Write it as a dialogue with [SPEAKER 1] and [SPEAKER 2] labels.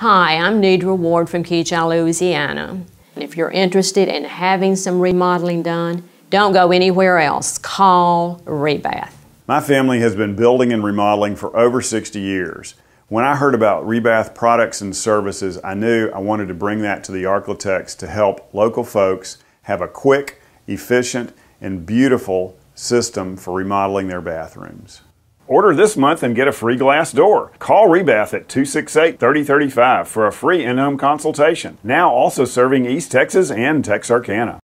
[SPEAKER 1] Hi, I'm Nedra Ward from Keatchie, Louisiana. And if you're interested in having some remodeling done, don't go anywhere else. Call Rebath.
[SPEAKER 2] My family has been building and remodeling for over 60 years. When I heard about Rebath products and services, I knew I wanted to bring that to the Arklatex to help local folks have a quick, efficient, and beautiful system for remodeling their bathrooms. Order this month and get a free glass door. Call Rebath at 268 3035 for a free in home consultation. Now also serving East Texas and Texarkana.